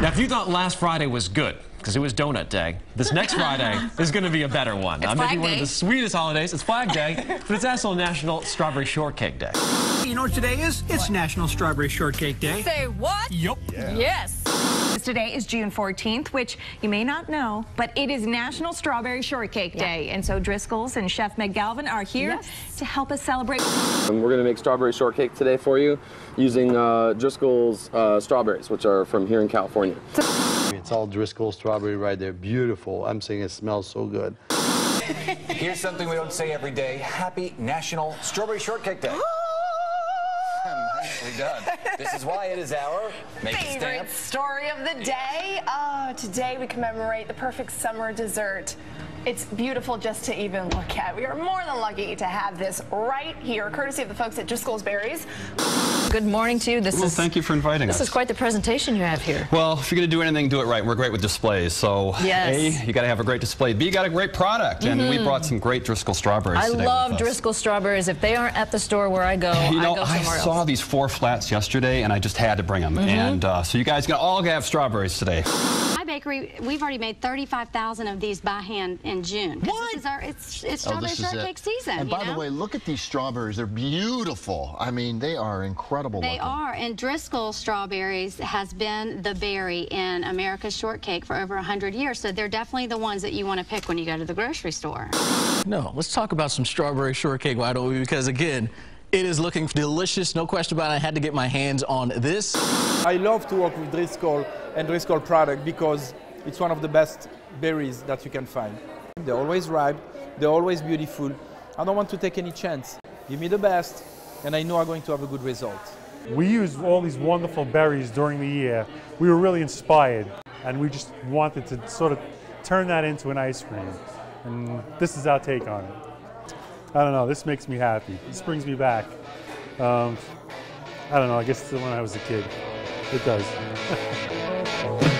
Now, if you thought last Friday was good, because it was donut day, this next Friday is going to be a better one. It's uh, maybe Flag one of the sweetest holidays. It's Flag Day, but it's also National Strawberry Shortcake Day. You know what today is? It's National Strawberry Shortcake Day. Say what? Yup. Yes. Today is June 14th, which you may not know, but it is National Strawberry Shortcake Day. And so Driscoll's and Chef Meg Galvin are here Yes. to help us celebrate. And we're gonna make strawberry shortcake today for you using uh, Driscoll's uh, strawberries, which are from here in California. It's all Driscoll strawberry right there. Beautiful. I'm saying it smells so good. Here's something we don't say every day. Happy National Strawberry Shortcake Day. Nicely done. This is why it is our make a favorite stamp. story of the day. Uh, today we commemorate the perfect summer dessert. It's beautiful just to even look at. We are more than lucky to have this right here, courtesy of the folks at Driscoll's Berries. Good morning to you. This Well, is thank you for inviting this us. This is quite the presentation you have here. Well, if you're going to do anything, do it right. We're great with displays. So, Yes. A, you got to have a great display. B, you got a great product. And we brought some great Driscoll strawberries Mm-hmm. I today love with us. Driscoll strawberries. If they aren't at the store where I go, You know, I go I saw else. these four flats yesterday, and I just had to bring them. Mm-hmm. And uh, so you guys gonna all have strawberries today. My bakery, we've already made 35,000 of these by hand in June. 'Cause This is our, it's, it's Oh, strawberry this is it. shortcake season. And you by the way, look at these strawberries. They're beautiful. I mean, they are incredible They looking. are, and Driscoll strawberries has been the berry in America's shortcake for over 100 years, so they're definitely the ones that you want to pick when you go to the grocery store. No, let's talk about some strawberry shortcake, why don't we? Because again, it is looking delicious, no question about it. I had to get my hands on this. I love to work with Driscoll and Driscoll product because it's one of the best berries that you can find. They're always ripe, they're always beautiful. I don't want to take any chance. Give me the best, and I know I'm going to have a good result. We use all these wonderful berries during the year. We were really inspired, and we just wanted to sort of turn that into an ice cream. And this is our take on it. I don't know, this makes me happy. This brings me back. Um, I don't know, I guess it's the when I was a kid. It does.